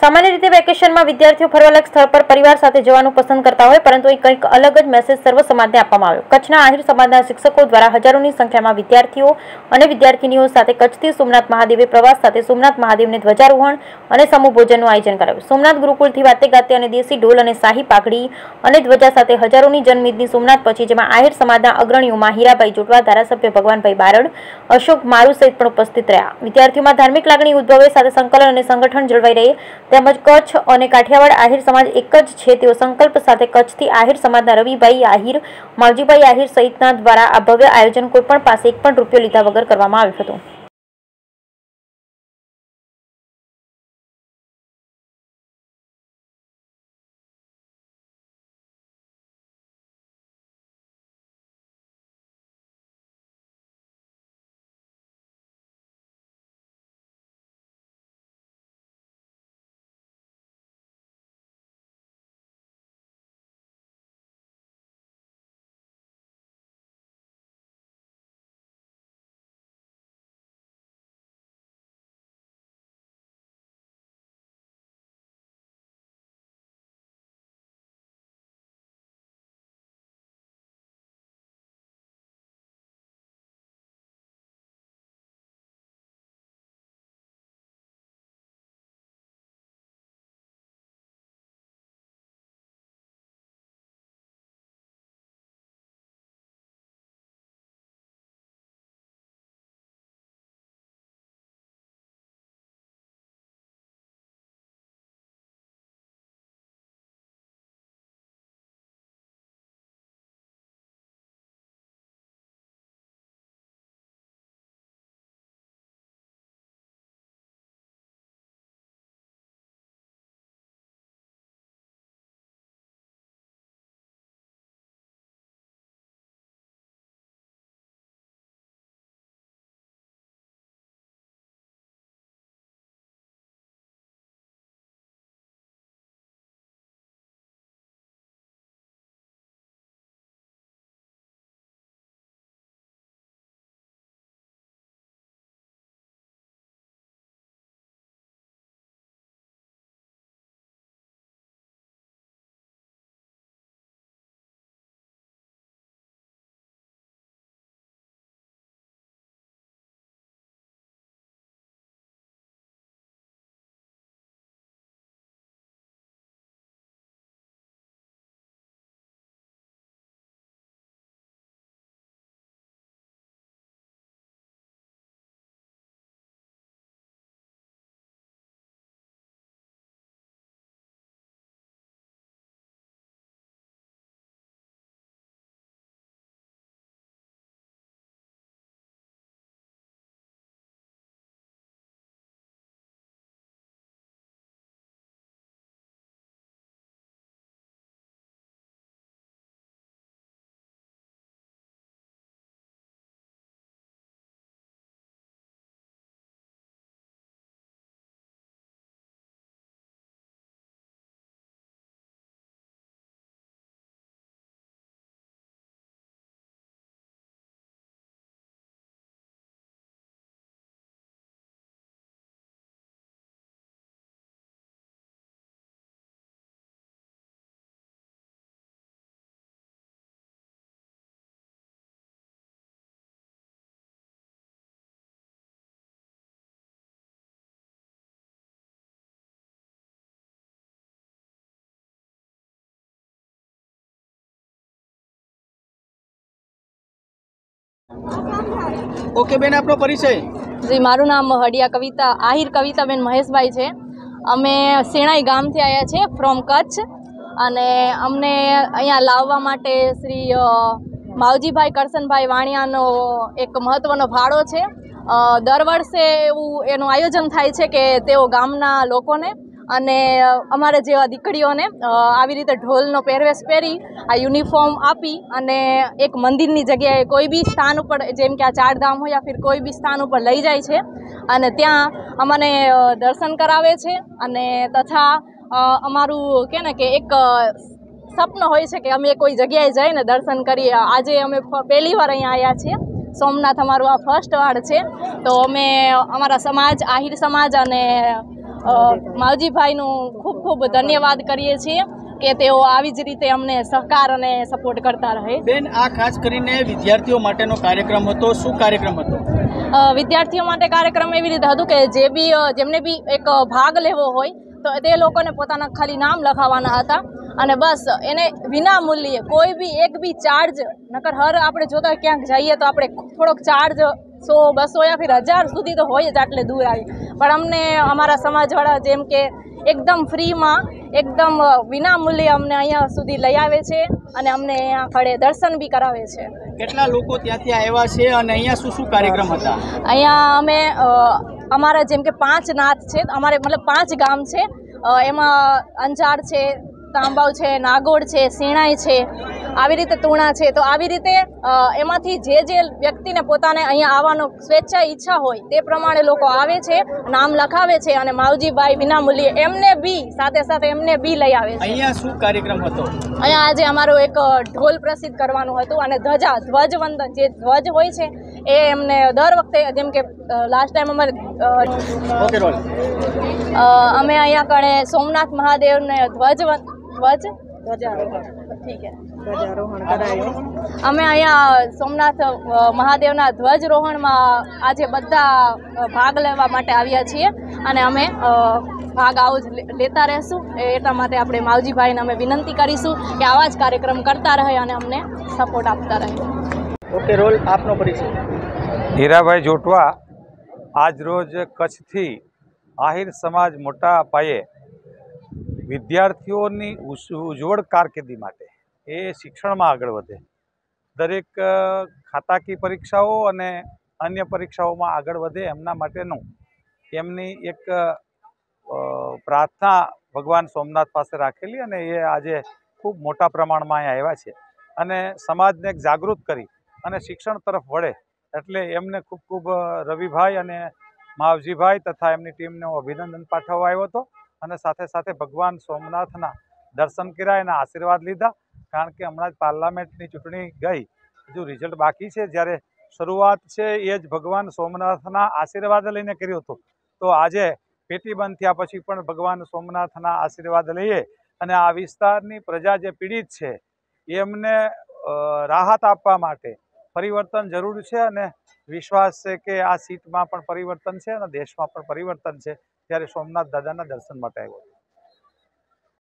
સામાન્ય રીતે વેકેશનમાં વિદ્યાર્થીઓ ફરવાલાયક સ્થળ પર પરિવાર સાથે જવાનું પસંદ કરતા હોય, પરંતુ અહીં કંઈક અલગ જ મેસેજ સર્વ સમાજને આપવામાં આવ્યો. કચ્છના આહિર સમાજના શિક્ષકો દ્વારા હજારોની સંખ્યામાં વિદ્યાર્થીઓ અને વિદ્યાર્થીનીઓ સાથે કચ્છથી સોમનાથ મહાદેવે પ્રવાસ સાથે સોમનાથ મહાદેવને ધ્વજારોહણ અને સમૂહ ભોજનનું આયોજન કરાયું સોમનાથ ગુરુકુળથી વાતે ગાતે અને દેશી ઢોલ અને શાહી પાઘડી અને ધ્વજા સાથે હજારોની જનમેદની સોમનાથ પછી જેમાં આહિર સમાજના અગ્રણીઓમાં હીરાભાઈ જોટવા, ધારાસભ્ય ભગવાનભાઈ બારડ, અશોક મારુ સહિત પણ ઉપસ્થિત રહ્યા. વિદ્યાર્થીઓમાં ધાર્મિક લાગણી ઉદ્ભવે, સાથે સંકલન અને સંગઠન જળવાઈ રહે તેમજ કચ્છ અને કાઠિયાવાડ આહિર સમાજ એક જ છે. તેઓ સંકલ્પ સાથે કચ્છથી આહિર સમાજના રવિભાઈ આહિર, માવજીભાઈ આહિર સહિતના દ્વારા આ ભવ્ય આયોજન કોઈપણ પાસે એક પણ રૂપિયો લીધા વગર કરવામાં આવ્યું હતું. ઓકે, બેન આપણો પરિચય? જી, મારું નામ હડિયા કવિતા, આહિર કવિતાબેન મહેશભાઈ છે. અમે સેણાઈ ગામથી આવ્યા છે, ફ્રોમ કચ્છ. અને અમને અહીંયા લાવવા માટે શ્રી માવજીભાઈ કરસનભાઈ વાણિયાનો એક મહત્ત્વનો ફાળો છે. દર વર્ષે એવું એનું આયોજન થાય છે કે તેઓ ગામના લોકોને અને અમારે જેવા દીકરીઓને આવી રીતે ઢોલનો પહેરવેશ પહેરી, આ યુનિફોર્મ આપી અને એક મંદિરની જગ્યાએ કોઈ બી સ્થાન ઉપર, જેમ કે આ ચારધામ હોય, યા ફિર કોઈ બી સ્થાન ઉપર લઈ જાય છે. અને ત્યાં અમને દર્શન કરાવે છે અને તથા અમારું કે ને કે એક સપનું હોય છે કે અમે કોઈ જગ્યાએ જઈને દર્શન કરીએ. આજે અમે પહેલી વાર અહીંયા આવ્યા છીએ. સોમનાથ અમારું આ ફર્સ્ટ વાર છે. તો અમે અમારા સમાજ, આહિર સમાજ અને માવજીભાઈનું ખૂબ ખૂબ ધન્યવાદ કરીએ છીએ કે તેઓ આવી જ રીતે અમને સહકાર અને સપોર્ટ કરતા રહે. બેન આ ખાસ કરીને વિદ્યાર્થીઓ માટેનો કાર્યક્રમ હતો. શું કાર્યક્રમ હતો? વિદ્યાર્થીઓ માટે કાર્યક્રમ એવી રીતે હતું કે જે બી જેમને બી એક ભાગ લેવો હોય તો તે લોકોને પોતાના ખાલી નામ લખાવવાના હતા. અને બસ એને વિના મૂલ્યે કોઈ બી એક બી ચાર્જ નકર હર આપણે જોતા ક્યાંક જઈએ તો આપણે થોડોક ચાર્જ સો બસો યા ફિર હજાર સુધી તો હોય જ આટલે દૂર આવી. પણ અમને અમારા સમાજવાળા જેમ કે એકદમ ફ્રીમાં એકદમ વિનામૂલ્યે અમને અહીંયા સુધી લઈ આવે છે અને અમને અહીંયા ખડે દર્શન બી કરાવે છે. કેટલા લોકો ત્યાંથી આવ્યા છે અને અહીંયા શું શું કાર્યક્રમ હતા? અહીંયા અમે અમારા જેમ કે પાંચ નાથ છે અમારે મતલબ પાંચ ગામ છે એમાં અંજાર છે તાંબાવ છે નાગોડ છે સિણાઈ છે આવી રીતે તૂણા છે તો આવી રીતે એમાંથી જે જે વ્યક્તિને પોતાને અહીંયા આવવાનો સ્વેચ્છા ઈચ્છા હોય તે પ્રમાણે લોકો આવે છે નામ લખાવે છે અને માવજીભાઈ વિનામૂલ્યે એમને બી સાથે સાથે એમને બી લઈ આવે છે. અહીંયા શું કાર્યક્રમ હતો? અહીંયા આજે અમારો એક ઢોલ પ્રસિદ્ધ કરવાનું હતું અને ધજા ધ્વજવંદન જે ધ્વજ હોય છે એ એમને દર વખતે જેમ કે લાસ્ટ ટાઈમ અમારે અમે અહીંયા કણે સોમનાથ મહાદેવને ધ્વજ? ધ્વજ ઠીક છે. અમે અહીંયા સોમનાથ મહાદેવના ધ્વજરોહણમાં આજે બધા ભાગ લેવા માટે આવ્યા છીએ અને અમે ભાગ આવો જ લે- લેતા રહેશું. એ એટલા માટે આપણે માવજીભાઈને અમે વિનંતી કરીશું કે આવા જ કાર્યક્રમ કરતા રહે અને અમને સપોર્ટ આપતા રહે. ઓકે રોલ આપનો પરિચય. હીરાભાઈ જોટવા આજ રોજ કચ્છથી આહિર સમાજ મોટા પાયે વિદ્યાર્થીઓની ઉસ- ઉજ્જવળ કારકિર્દી માટે એ શિક્ષણમાં આગળ વધે. દરેક ખાતાકી પરીક્ષાઓ અને અન્ય પરીક્ષાઓમાં આગળ વધે એમના માટેનું. એમની એક પ્રાર્થના ભગવાન સોમનાથ પાસે રાખેલી અને એ આજે ખૂબ મોટા પ્રમાણમાં અહીંયા આવ્યા છે. અને સમાજને જાગૃત કરી અને શિક્ષણ તરફ વળે એટલે એમને ખૂબ ખૂબ રવિભાઈ અને માવજીભાઈ તથા એમની ટીમને હું અભિનંદન પાઠવવા આવ્યો હતો અને સાથે સાથે ભગવાન સોમનાથના દર્શન કર્યા, એના આશીર્વાદ લીધા કારણ કે હમણાં જ પાર્લામેન્ટની ચૂંટણી ગઈ. હજુ રિઝલ્ટ બાકી છે. જ્યારે શરૂઆત છે એ જ ભગવાન સોમનાથના આશીર્વાદ લઈને કર્યો હતો. તો આજે પેટી બંધ થયા પછી પણ ભગવાન સોમનાથના આશીર્વાદ લઈએ અને આ વિસ્તારની પ્રજા જે પીડિત છે, એમને રાહત આપવા માટે પરિવર્તન જરૂર છે અને વિશ્વાસ છે કે આ સીટમાં પણ પરિવર્તન છે અને દેશમાં પણ પરિવર્તન છે. ત્યારે સોમનાથ દાદાના દર્શન માટે આવ્યો.